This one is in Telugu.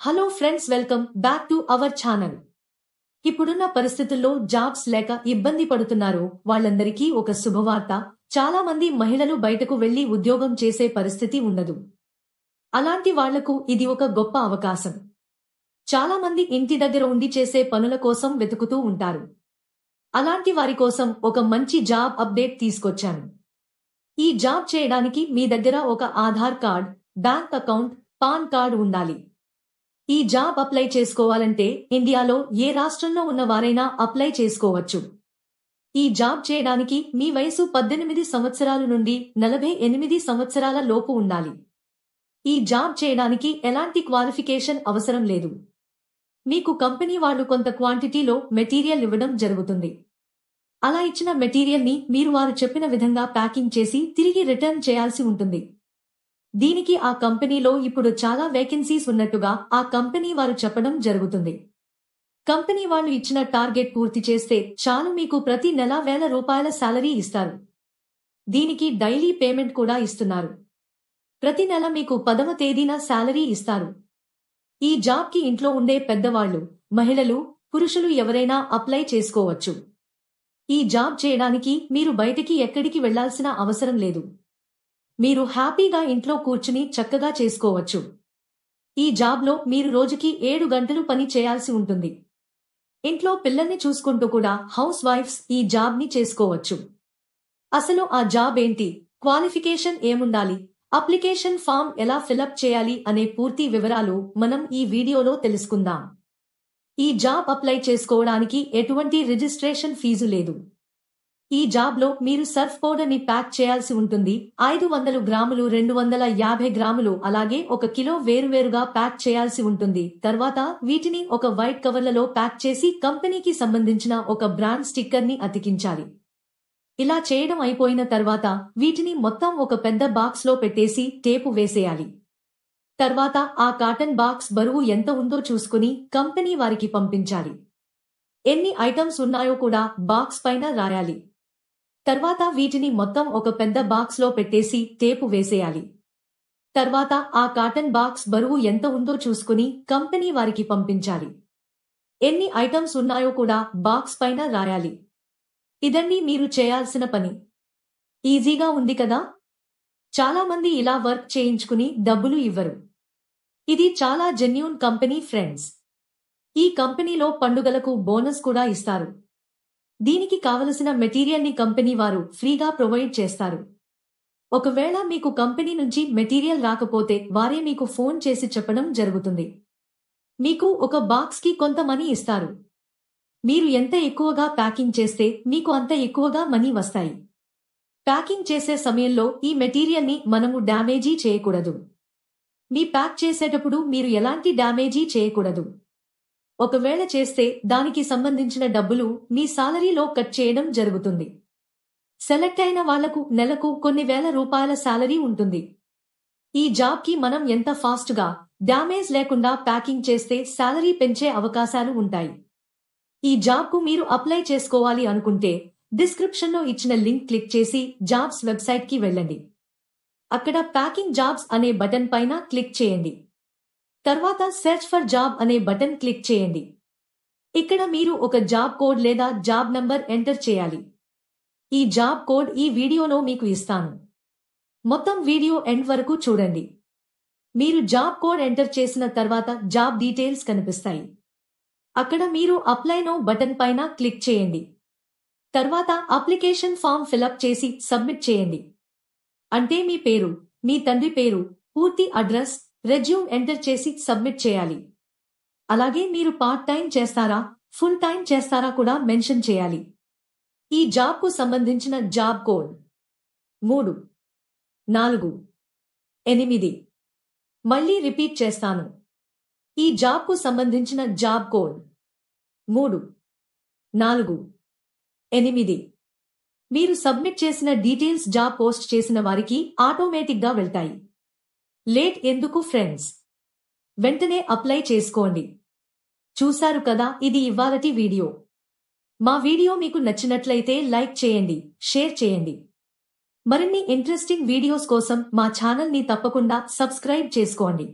Hello friends welcome back to our channel ఇప్పుడున్న పరిస్థితుల్లో జాబ్స్ లేక ఇబ్బంది పడుతున్నారు వాళ్ళందరికీ ఒక శుభవార్త. చాలా మంది మహిళలు బయటకు వెళ్ళి ఉద్యోగం చేసే పరిస్థితి ఉండదు. అలాంటి వాళ్ళకు ఇది ఒక గొప్ప అవకాశం. చాలా మంది ఇంటి దగ్గర ఉండి చేసే పనుల కోసం వెతుకుతూ ఉంటారు. అలాంటి వారి కోసం ఒక మంచి జాబ్ అప్డేట్ తీసుకొచ్చాను. ఈ జాబ్ చేయడానికి మీ దగ్గర ఒక Aadhaar card bank account PAN card ఉండాలి. ఈ జాబ్ అప్లై చేసుకోవాలంటే ఇండియాలో ఏ రాష్ట్రంలో ఉన్న వారైనా అప్లై చేసుకోవచ్చు. ఈ జాబ్ చేయడానికి మీ వయసు పద్దెనిమిది సంవత్సరాల నుండి నలభై ఎనిమిది సంవత్సరాల లోపు ఉండాలి. ఈ జాబ్ చేయడానికి ఎలాంటి క్వాలిఫికేషన్ అవసరం లేదు. మీకు కంపెనీ వాళ్ళు కొంత క్వాంటిటీలో మెటీరియల్ ఇవ్వడం జరుగుతుంది. అలా ఇచ్చిన మెటీరియల్ని మీరు వారు చెప్పిన విధంగా ప్యాకింగ్ చేసి తిరిగి రిటర్న్ చేయాల్సి ఉంటుంది. దీనికి ఆ కంపెనీలో ఇప్పుడు చాలా వేకెన్సీస్ ఉన్నట్టుగా ఆ కంపెనీ వారు చెప్పడం జరుగుతుంది. కంపెనీ వాళ్ళు ఇచ్చిన టార్గెట్ పూర్తి చేస్తే చాలు మీకు ప్రతి నెల వేల రూపాయల శాలరీ ఇస్తారు. దీనికి డైలీ పేమెంట్ కూడా ఇస్తున్నారు. ప్రతి నెల మీకు పదవ తేదీన శాలరీ ఇస్తారు. ఈ జాబ్కి ఇంట్లో ఉండే పెద్దవాళ్ళు మహిళలు పురుషులు ఎవరైనా అప్లై చేసుకోవచ్చు. ఈ జాబ్ చేయడానికి మీరు బయటికి ఎక్కడికి వెళ్ళాల్సిన అవసరం లేదు. మీరు హ్యాపీగా ఇంట్లో కూర్చుని చక్కగా చేసుకోవచ్చు. ఈ జాబ్లో మీరు రోజుకి ఏడు గంటలు పని చేయాల్సి ఉంటుంది. ఇంట్లో పిల్లల్ని చూసుకుంటూ కూడా హౌస్ వైఫ్స్ ఈ జాబ్ని చేసుకోవచ్చు. అసలు ఆ జాబ్ ఏంటి? క్వాలిఫికేషన్ ఏముండాలి? అప్లికేషన్ ఫామ్ ఎలా ఫిలప్ చేయాలి అనే పూర్తి వివరాలు మనం ఈ వీడియోలో తెలుసుకుందాం. ఈ జాబ్ అప్లై చేసుకోవడానికి ఎటువంటి రిజిస్ట్రేషన్ ఫీజు లేదు. ఈ జాబ్లో మీరు సర్ఫ్ పౌడర్ని ప్యాక్ చేయాల్సి ఉంటుంది. ఐదు వందలు గ్రాములు రెండు వందల యాభై గ్రాములు అలాగే ఒక కిలో వేరువేరుగా ప్యాక్ చేయాల్సి ఉంటుంది. తర్వాత వీటిని ఒక వైట్ కవర్లలో ప్యాక్ చేసి కంపెనీకి సంబంధించిన ఒక బ్రాండ్ స్టిక్కర్ని అతికించాలి. ఇలా చేయడం అయిపోయిన తర్వాత వీటిని మొత్తం ఒక పెద్ద బాక్స్లో పెట్టేసి టేపు వేసేయాలి. తర్వాత ఆ కాటన్ బాక్స్ బరువు ఎంత ఉందో చూసుకుని కంపెనీ వారికి పంపించాలి. ఎన్ని ఐటమ్స్ ఉన్నాయో కూడా బాక్స్ పైన రాయాలి. తర్వాత వీటిని మొత్తం ఒక పెద్ద బాక్స్లో పెట్టేసి టేపు వేసేయాలి. తర్వాత ఆ కాటన్ బాక్స్ బరువు ఎంత ఉందో చూసుకుని కంపెనీ వారికి పంపించాలి. ఎన్ని ఐటమ్స్ ఉన్నాయో కూడా బాక్స్ పైన రాయాలి. ఇదండి మీరు చేయాల్సిన పని. ఈజీగా ఉంది కదా? చాలామంది ఇలా వర్క్ చేయించుకుని డబ్బులు ఇవ్వరు. ఇది చాలా జెన్యూన్ కంపెనీ ఫ్రెండ్స్. ఈ కంపెనీలో పండుగలకు బోనస్ కూడా ఇస్తారు. దీనికి కావలసిన మెటీరియల్ని కంపెనీ వారు ఫ్రీగా ప్రొవైడ్ చేస్తారు. ఒకవేళ మీకు కంపెనీ నుంచి మెటీరియల్ రాకపోతే వారే మీకు ఫోన్ చేసి చెప్పడం జరుగుతుంది. మీకు ఒక బాక్స్కి కొంత మనీ ఇస్తారు. మీరు ఎంత ఎక్కువగా ప్యాకింగ్ చేస్తే మీకు అంత ఎక్కువగా మనీ వస్తాయి. ప్యాకింగ్ చేసే సమయంలో ఈ మెటీరియల్ని మనము డ్యామేజీ చేయకూడదు. మీ ప్యాక్ చేసేటప్పుడు మీరు ఎలాంటి డ్యామేజీ చేయకూడదు. ఒకవేళ చేస్తే దానికి సంబంధించిన డబ్బులు మీ సాలరీలో కట్ చేయడం జరుగుతుంది. సెలెక్ట్ అయిన వాళ్ళకు నెలకు కొన్ని వేల రూపాయల శాలరీ ఉంటుంది. ఈ జాబ్కి మనం ఎంత ఫాస్ట్గా డ్యామేజ్ లేకుండా ప్యాకింగ్ చేస్తే శాలరీ పెంచే అవకాశాలు ఉంటాయి. ఈ జాబ్కు మీరు అప్లై చేసుకోవాలి అనుకుంటే డిస్క్రిప్షన్లో ఇచ్చిన లింక్ క్లిక్ చేసి జాబ్స్ వెబ్సైట్కి వెళ్ళండి. అక్కడ ప్యాకింగ్ జాబ్స్ అనే బటన్ పైన క్లిక్ చేయండి. తర్వాత సెర్చ్ ఫర్ జాబ్ అనే బటన్ క్లిక్ చేయండి. ఇక్కడ మీరు ఒక జాబ్ కోడ్ లేదా జాబ్ నంబర్ ఎంటర్ చేయాలి. ఈ జాబ్ కోడ్ ఈ వీడియోలో మీకు ఇస్తాను. మొత్తం వీడియో ఎండ్ వరకు చూడండి. మీరు జాబ్ కోడ్ ఎంటర్ చేసిన తర్వాత జాబ్ డీటెయిల్స్ కనిపిస్తాయి. అక్కడ మీరు అప్లై నో బటన్ పైన క్లిక్ చేయండి. తర్వాత అప్లికేషన్ ఫామ్ ఫిలప్ చేసి సబ్మిట్ చేయండి. అంటే మీ పేరు మీ తండ్రి పేరు పూర్తి అడ్రస్ రెజ్యూమ్ ఎంటర్ చేసి సబ్మిట్ చేయాలి. అలాగే మీరు పార్ట్ టైం చేస్తారా ఫుల్ టైం చేస్తారా కూడా మెన్షన్ చేయాలి. ఈ జాబ్కు సంబంధించిన జాబ్ కోడ్. మూడు. నాలుగు. ఎనిమిది. మళ్ళీ రిపీట్ చేస్తాను. ఈ జాబ్కు సంబంధించిన జాబ్ కోడ్. మూడు. నాలుగు. ఎనిమిది. మీరు సబ్మిట్ చేసిన డీటెయిల్స్ జాబ్ పోస్ట్ చేసిన వారికి ఆటోమేటిక్గా వెళ్తాయి. లేట్ ఎందుకు ఫ్రెండ్స్? వెంటనే అప్లై చేసుకోండి. చూశారు కదా ఇది ఇవాళటి వీడియో. మా వీడియో మీకు నచ్చినట్లయితే లైక్ చేయండి షేర్ చేయండి. మరిన్ని ఇంట్రెస్టింగ్ వీడియోస్ కోసం మా ఛానల్ని తప్పకుండా సబ్స్క్రైబ్ చేసుకోండి.